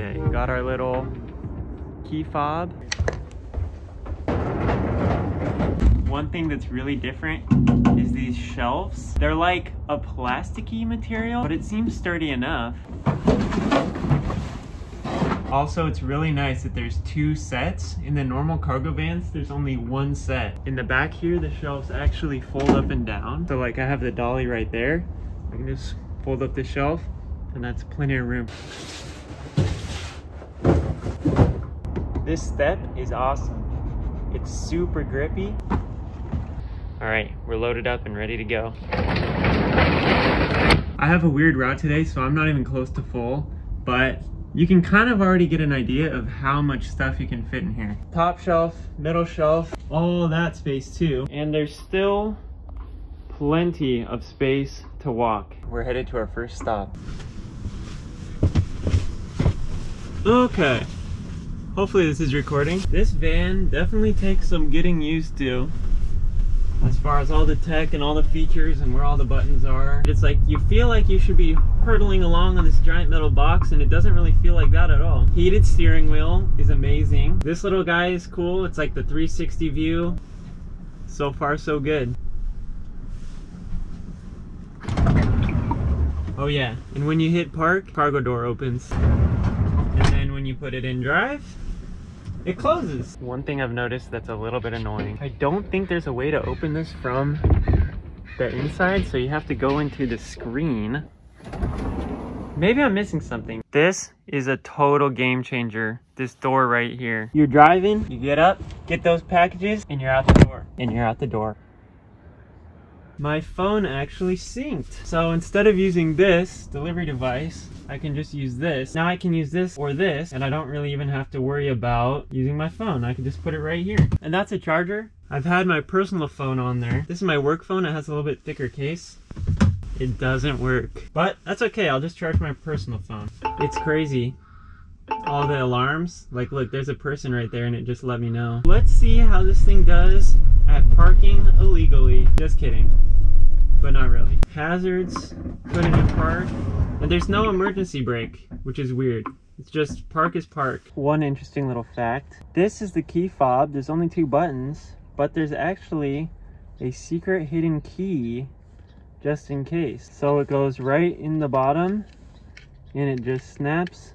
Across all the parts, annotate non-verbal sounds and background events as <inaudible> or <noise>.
today. Got our little key fob. One thing that's really different is these shelves. They're like a plasticky material, but it seems sturdy enough. Also, it's really nice that there's two sets. In the normal cargo vans, there's only one set. In the back here, the shelves actually fold up and down. So like I have the dolly right there. I can just fold up the shelf and that's plenty of room. This step is awesome. It's super grippy. All right, we're loaded up and ready to go. I have a weird route today, so I'm not even close to full, but you can kind of already get an idea of how much stuff you can fit in here. Top shelf, middle shelf, all that space too. And there's still plenty of space to walk. We're headed to our first stop. Okay, hopefully this is recording. This van definitely takes some getting used to as far as all the tech and all the features and where all the buttons are. It's like you feel like you should be hurtling along on this giant metal box and it doesn't really feel like that at all. Heated steering wheel is amazing. This little guy is cool. It's like the 360 view. So far so good. Oh yeah, and when you hit park, cargo door opens. You put it in drive, it closes. One thing I've noticed that's a little bit annoying. I don't think there's a way to open this from the inside, so you have to go into the screen. Maybe I'm missing something. This is a total game changer. This door right here. You're driving, you get up, get those packages, and you're out the door. And you're out the door. My phone actually synced. So instead of using this delivery device, I can just use this. Now I can use this or this, and I don't really even have to worry about using my phone. I can just put it right here. And that's a charger. I've had my personal phone on there. This is my work phone. It has a little bit thicker case. It doesn't work. But that's okay. I'll just charge my personal phone. It's crazy. All the alarms. Like, look, there's a person right there, and it just let me know. Let's see how this thing does at parking illegally. Just kidding but not really. Hazards, put it in park, and there's no emergency brake, which is weird. It's just park is park. One interesting little fact. This is the key fob. There's only two buttons, but there's actually a secret hidden key just in case. So it goes right in the bottom and it just snaps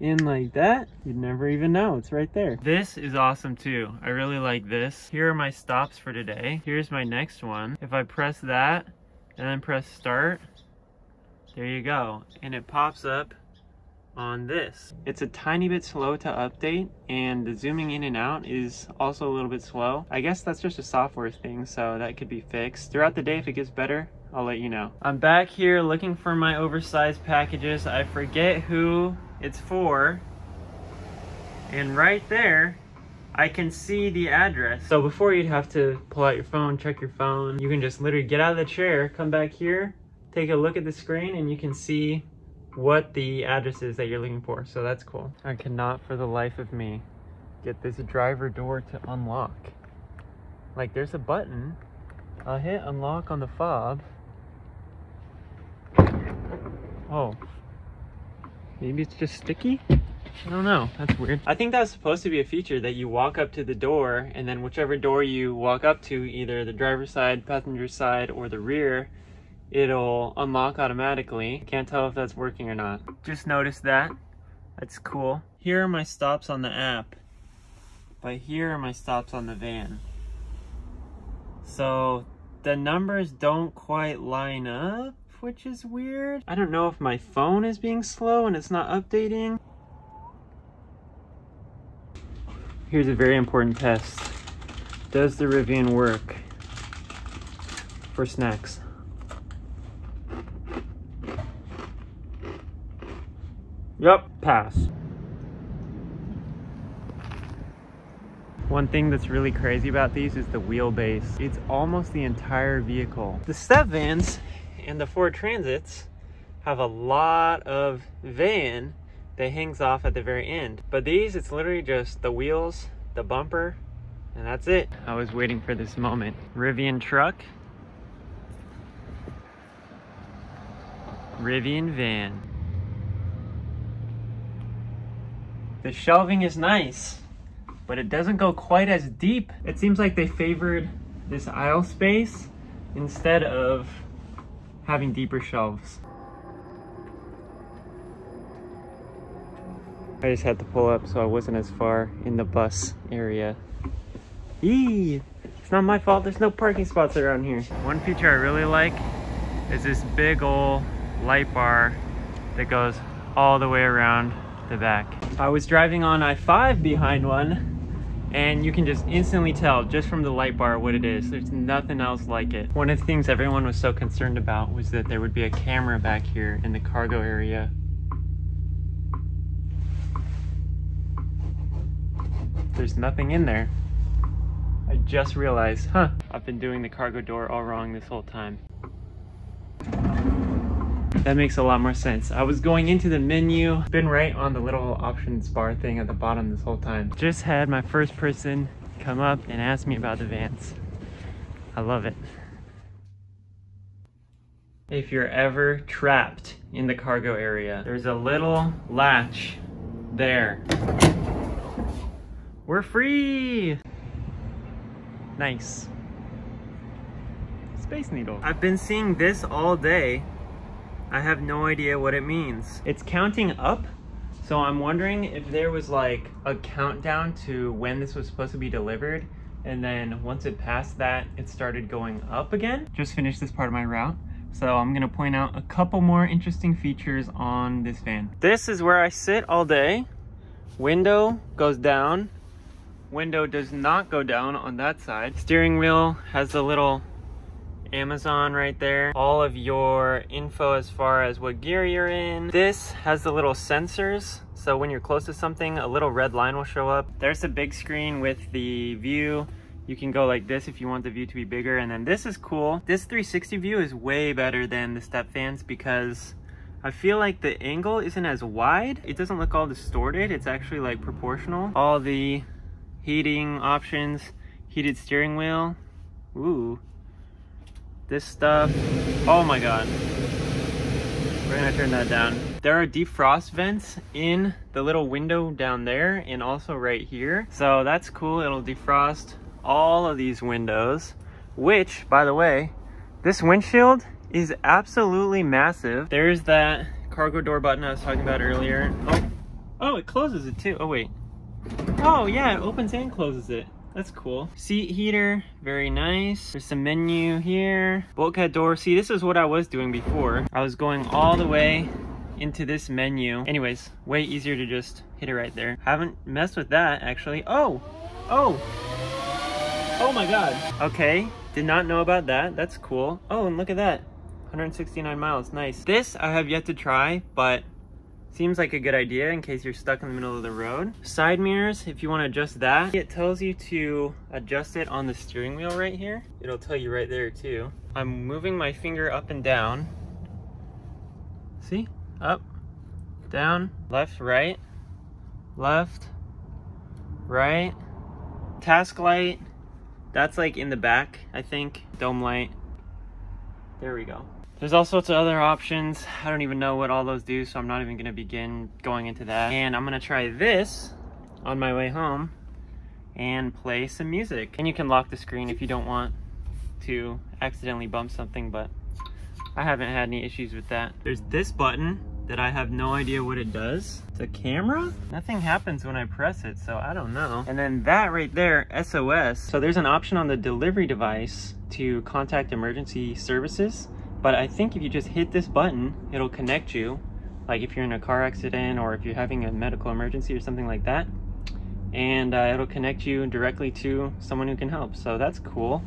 in like that. You'd never even know, it's right there. This is awesome too. I really like this. Here are my stops for today. Here's my next one. If I press that, and then press start. There you go. And it pops up on this. It's a tiny bit slow to update and the zooming in and out is also a little bit slow. I guess that's just a software thing so that could be fixed. Throughout the day if it gets better i'll let you know. I'm back here looking for my oversized packages. I forget who it's for. And right there I can see the address. So before you'd have to pull out your phone, check your phone, you can just literally get out of the chair, come back here, take a look at the screen, and you can see what the address is that you're looking for. So that's cool. I cannot for the life of me get this driver door to unlock. Like there's a button. I'll hit unlock on the fob. Oh. Maybe it's just sticky? I don't know. That's weird. I think that's supposed to be a feature that you walk up to the door and then whichever door you walk up to, either the driver's side, passenger side, or the rear, it'll unlock automatically. Can't tell if that's working or not. Just noticed that. That's cool. Here are my stops on the app, but here are my stops on the van. So the numbers don't quite line up, which is weird. I don't know if my phone is being slow and it's not updating. Here's a very important test. Does the Rivian work for snacks? Yep, pass. One thing that's really crazy about these is the wheelbase. It's almost the entire vehicle. The step vans and the Ford Transits have a lot of van that hangs off at the very end. But these, it's literally just the wheels, the bumper, and that's it. I was waiting for this moment. Rivian truck. Rivian van. The shelving is nice, but it doesn't go quite as deep. It seems like they favored this aisle space instead of having deeper shelves. I just had to pull up so I wasn't as far in the bus area. Eee! It's not my fault, there's no parking spots around here. One feature I really like is this big old light bar that goes all the way around the back. I was driving on I-5 behind one and you can just instantly tell just from the light bar what it is. There's nothing else like it. One of the things everyone was so concerned about was that there would be a camera back here in the cargo area. There's nothing in there. I just realized, huh, I've been doing the cargo door all wrong this whole time. That makes a lot more sense. I was going into the menu, been right on the little options bar thing at the bottom this whole time. Just had my first person come up and ask me about the vans. I love it. If you're ever trapped in the cargo area, there's a little latch there. We're free! Nice. Space Needle. I've been seeing this all day I have no idea what it means. It's counting up, so I'm wondering if there was like a countdown to when this was supposed to be delivered, and then once it passed that, it started going up again. Just finished this part of my route. So I'm gonna point out a couple more interesting features on this van. This is where I sit all day. Window goes down. Window does not go down on that side. Steering wheel has a little Amazon right there. All of your info as far as what gear you're in. This has the little sensors. So when you're close to something, a little red line will show up. There's a big screen with the view. You can go like this if you want the view to be bigger. And then this is cool. This 360 view is way better than the step vans because I feel like the angle isn't as wide. It doesn't look all distorted. It's actually like proportional. All the heating options, heated steering wheel. Ooh, this stuff. Oh my god. We're gonna turn that down. There are defrost vents in the little window down there and also right here. So that's cool. It'll defrost all of these windows, which, by the way, this windshield is absolutely massive. There's that cargo door button I was talking about earlier. Oh, oh, it closes it too. Oh, wait. Oh, yeah, it opens and closes it. That's cool. Seat heater, very nice. There's some menu here. Bulkhead door. See, this is what I was doing before. I was going all the way into this menu. Anyways, way easier to just hit it right there. Haven't messed with that, actually. Oh! Oh! Oh my god. Okay, did not know about that. That's cool. Oh, and look at that. 169 miles, nice. This I have yet to try, but Seems like a good idea in case you're stuck in the middle of the road. Side mirrors, if you want to adjust that, it tells you to adjust it on the steering wheel right here. It'll tell you right there too. I'm moving my finger up and down. See? Up, down, left, right, left, right. Task light, that's like in the back, I think. Dome light. There we go. There's all sorts of other options. I don't even know what all those do, so I'm not even gonna begin going into that. And I'm gonna try this on my way home and play some music. And you can lock the screen if you don't want to accidentally bump something, but I haven't had any issues with that. There's this button that I have no idea what it does. It's a camera? Nothing happens when I press it, so I don't know. And then that right there, SOS. So there's an option on the delivery device to contact emergency services. But I think if you just hit this button, it'll connect you. Like if you're in a car accident or if you're having a medical emergency or something like that. And uh, it'll connect you directly to someone who can help. So that's cool.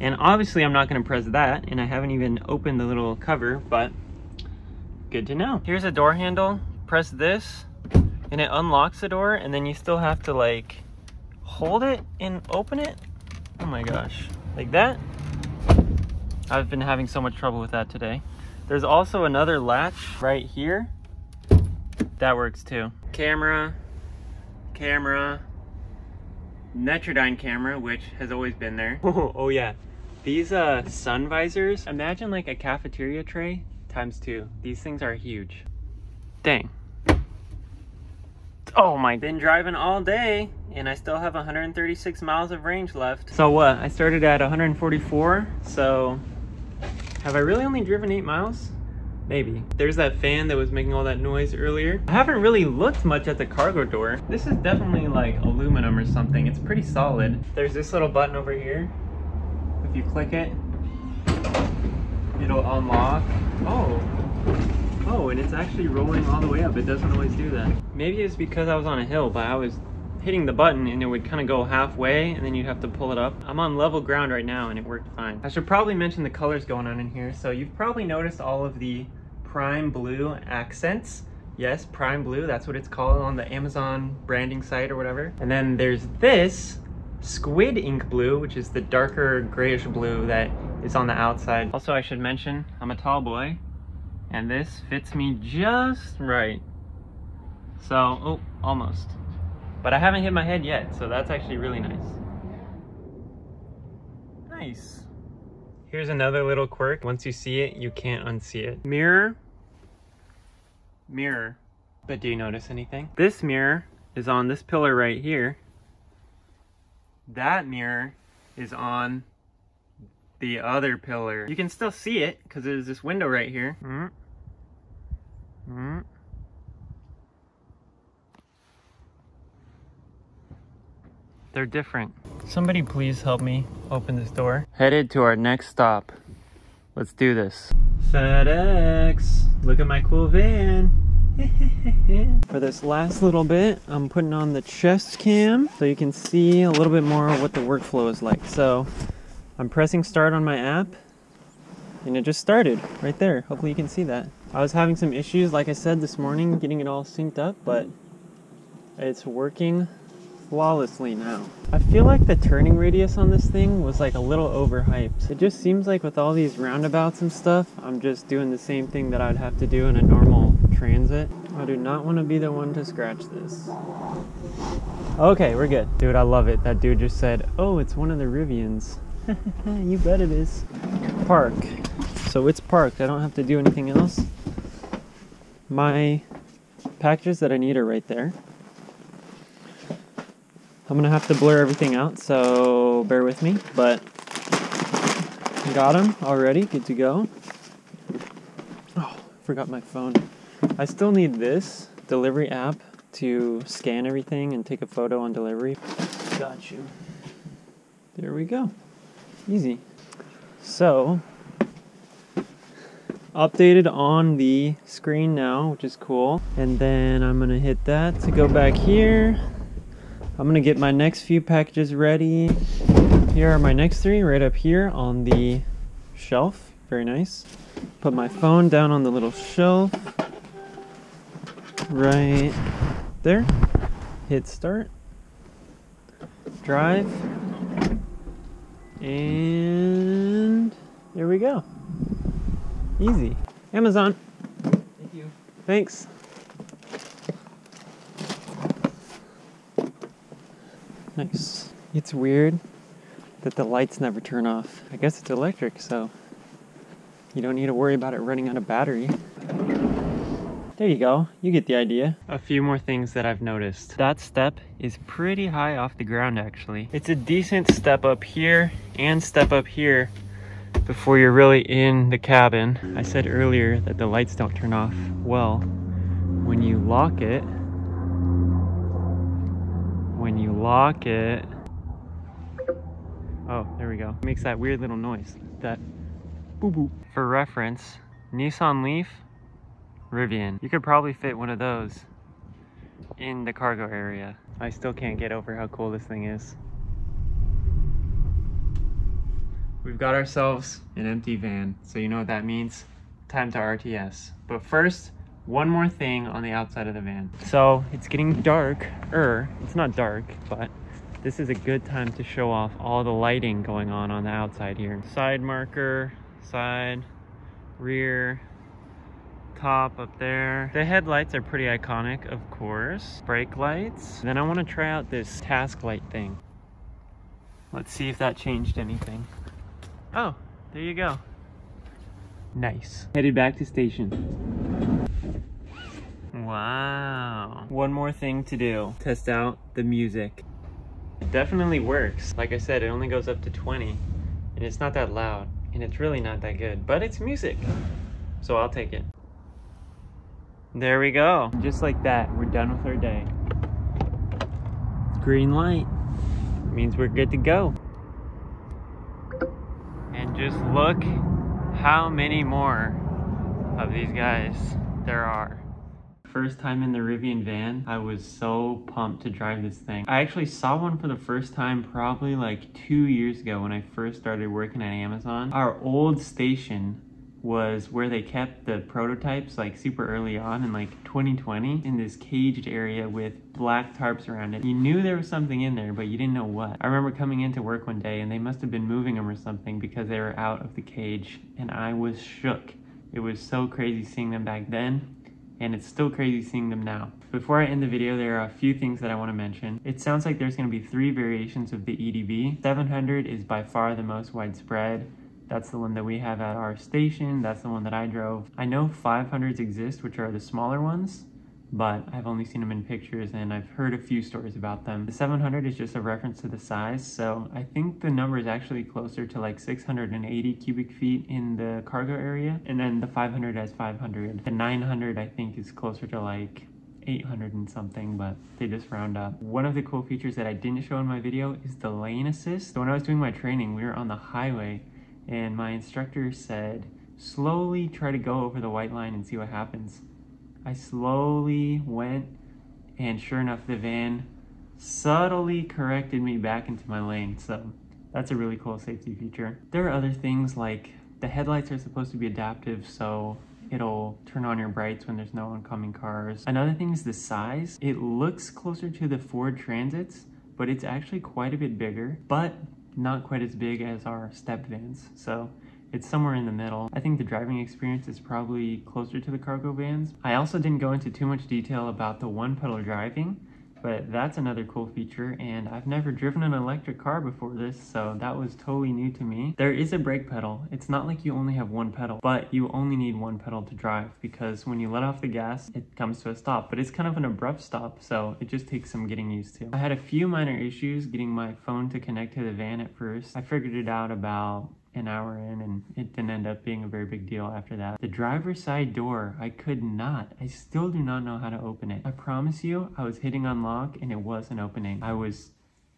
And obviously I'm not gonna press that and I haven't even opened the little cover, but good to know. Here's a door handle. Press this and it unlocks the door and then you still have to like hold it and open it. Oh my gosh, like that. I've been having so much trouble with that today. There's also another latch right here. That works too. Camera, camera, Netradyne camera, which has always been there. Oh, <laughs> oh yeah. These uh, sun visors, imagine like a cafeteria tray times two. These things are huge. Dang. Oh my, been driving all day and I still have 136 miles of range left. So what, I started at 144, so have I really only driven eight miles? Maybe. There's that fan that was making all that noise earlier. I haven't really looked much at the cargo door. This is definitely like aluminum or something. It's pretty solid. There's this little button over here. If you click it, it'll unlock. Oh, oh, and it's actually rolling all the way up. It doesn't always do that. Maybe it's because I was on a hill, but I was hitting the button and it would kind of go halfway and then you'd have to pull it up. I'm on level ground right now and it worked fine. I should probably mention the colors going on in here. So you've probably noticed all of the prime blue accents. Yes, prime blue, that's what it's called on the Amazon branding site or whatever. And then there's this squid ink blue, which is the darker grayish blue that is on the outside. Also, I should mention, I'm a tall boy and this fits me just right. So, oh, almost. But I haven't hit my head yet, so that's actually really nice. Nice. Here's another little quirk. Once you see it, you can't unsee it. Mirror. Mirror. But do you notice anything? This mirror is on this pillar right here. That mirror is on the other pillar. You can still see it because there's this window right here. Mm -hmm. Mm -hmm. They're different. Somebody please help me open this door. Headed to our next stop. Let's do this. FedEx, look at my cool van. <laughs> For this last little bit, I'm putting on the chest cam so you can see a little bit more what the workflow is like. So I'm pressing start on my app and it just started right there. Hopefully you can see that. I was having some issues, like I said this morning, getting it all synced up, but it's working flawlessly now. I feel like the turning radius on this thing was like a little overhyped. It just seems like with all these roundabouts and stuff, I'm just doing the same thing that I'd have to do in a normal transit. I do not want to be the one to scratch this. Okay, we're good. Dude, I love it. That dude just said, oh, it's one of the Rivians. <laughs> you bet it is. Park. So it's parked. I don't have to do anything else. My packages that I need are right there. I'm gonna have to blur everything out, so bear with me, but got them already, good to go. Oh, forgot my phone. I still need this delivery app to scan everything and take a photo on delivery. Got you. There we go. Easy. So, updated on the screen now, which is cool. And then I'm gonna hit that to go back here. I'm gonna get my next few packages ready. Here are my next three right up here on the shelf. Very nice. Put my phone down on the little shelf. Right there. Hit start. Drive. And there we go. Easy. Amazon. Thank you. Thanks. Nice. It's weird that the lights never turn off. I guess it's electric, so you don't need to worry about it running out of battery. There you go, you get the idea. A few more things that I've noticed. That step is pretty high off the ground actually. It's a decent step up here and step up here before you're really in the cabin. I said earlier that the lights don't turn off. Well, when you lock it, you lock it, oh, there we go. It makes that weird little noise, that boop boop. For reference, Nissan Leaf, Rivian. You could probably fit one of those in the cargo area. I still can't get over how cool this thing is. We've got ourselves an empty van, so you know what that means. Time to RTS. But first, one more thing on the outside of the van. So it's getting dark, er, it's not dark, but this is a good time to show off all the lighting going on on the outside here. Side marker, side, rear, top up there. The headlights are pretty iconic, of course. Brake lights. Then I want to try out this task light thing. Let's see if that changed anything. Oh, there you go. Nice. Headed back to station. Wow. One more thing to do. Test out the music. It definitely works. Like I said, it only goes up to 20 and it's not that loud and it's really not that good, but it's music. So I'll take it. There we go. Just like that, we're done with our day. Green light. It means we're good to go. And just look how many more of these guys there are. First time in the Rivian van, I was so pumped to drive this thing. I actually saw one for the first time probably like two years ago when I first started working at Amazon. Our old station was where they kept the prototypes like super early on in like 2020 in this caged area with black tarps around it. You knew there was something in there, but you didn't know what. I remember coming into work one day and they must have been moving them or something because they were out of the cage and I was shook. It was so crazy seeing them back then and it's still crazy seeing them now. Before I end the video, there are a few things that I want to mention. It sounds like there's going to be three variations of the EDV. 700 is by far the most widespread. That's the one that we have at our station. That's the one that I drove. I know 500s exist, which are the smaller ones, but I've only seen them in pictures and I've heard a few stories about them. The 700 is just a reference to the size, so I think the number is actually closer to like 680 cubic feet in the cargo area, and then the 500 has 500. The 900 I think is closer to like 800 and something, but they just round up. One of the cool features that I didn't show in my video is the lane assist. So when I was doing my training, we were on the highway and my instructor said, slowly try to go over the white line and see what happens. I slowly went, and sure enough, the van subtly corrected me back into my lane. So that's a really cool safety feature. There are other things like the headlights are supposed to be adaptive, so it'll turn on your brights when there's no oncoming cars. Another thing is the size. It looks closer to the Ford Transits, but it's actually quite a bit bigger, but not quite as big as our step vans. So it's somewhere in the middle. I think the driving experience is probably closer to the cargo vans. I also didn't go into too much detail about the one pedal driving, but that's another cool feature and I've never driven an electric car before this so that was totally new to me. There is a brake pedal. It's not like you only have one pedal but you only need one pedal to drive because when you let off the gas it comes to a stop but it's kind of an abrupt stop so it just takes some getting used to. I had a few minor issues getting my phone to connect to the van at first. I figured it out about an hour in and it didn't end up being a very big deal after that. The driver's side door, I could not. I still do not know how to open it. I promise you, I was hitting unlock and it wasn't opening. I was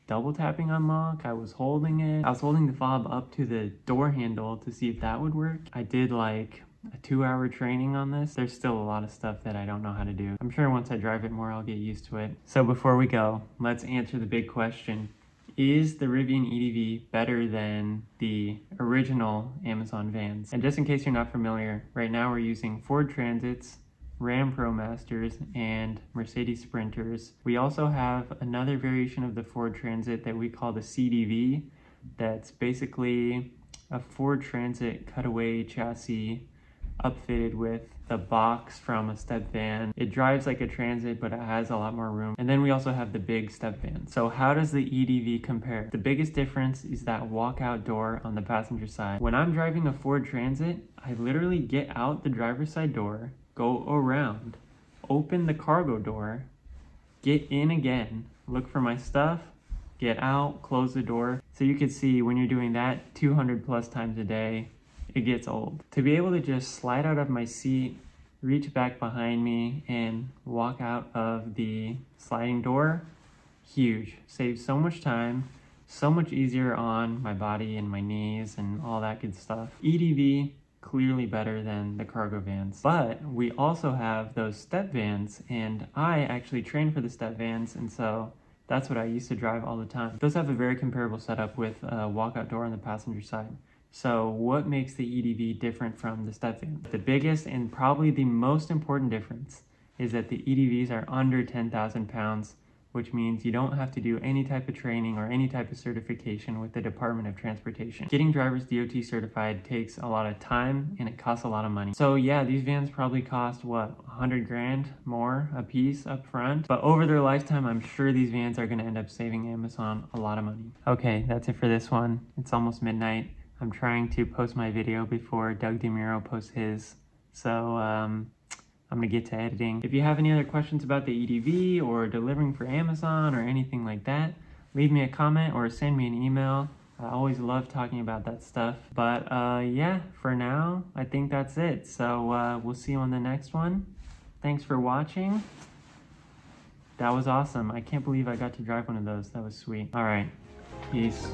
double tapping unlock, I was holding it. I was holding the fob up to the door handle to see if that would work. I did like a two hour training on this. There's still a lot of stuff that I don't know how to do. I'm sure once I drive it more, I'll get used to it. So before we go, let's answer the big question is the Rivian EDV better than the original Amazon vans? And just in case you're not familiar, right now we're using Ford Transits, Ram ProMasters, and Mercedes Sprinters. We also have another variation of the Ford Transit that we call the CDV. That's basically a Ford Transit cutaway chassis upfitted with the box from a step van. It drives like a transit, but it has a lot more room. And then we also have the big step van. So how does the EDV compare? The biggest difference is that walkout door on the passenger side. When I'm driving a Ford Transit, I literally get out the driver's side door, go around, open the cargo door, get in again, look for my stuff, get out, close the door. So you can see when you're doing that 200 plus times a day, it gets old. To be able to just slide out of my seat, reach back behind me, and walk out of the sliding door, huge. Saves so much time, so much easier on my body and my knees and all that good stuff. EDV, clearly better than the cargo vans. But we also have those step vans, and I actually train for the step vans, and so that's what I used to drive all the time. Those have a very comparable setup with a walkout door on the passenger side. So what makes the EDV different from the step van? The biggest and probably the most important difference is that the EDVs are under 10,000 pounds, which means you don't have to do any type of training or any type of certification with the Department of Transportation. Getting drivers DOT certified takes a lot of time and it costs a lot of money. So yeah, these vans probably cost what, 100 grand more a piece up front, but over their lifetime, I'm sure these vans are gonna end up saving Amazon a lot of money. Okay, that's it for this one. It's almost midnight. I'm trying to post my video before Doug DeMuro posts his. So um, I'm gonna get to editing. If you have any other questions about the EDV or delivering for Amazon or anything like that, leave me a comment or send me an email. I always love talking about that stuff. But uh, yeah, for now, I think that's it. So uh, we'll see you on the next one. Thanks for watching. That was awesome. I can't believe I got to drive one of those. That was sweet. All right. Peace.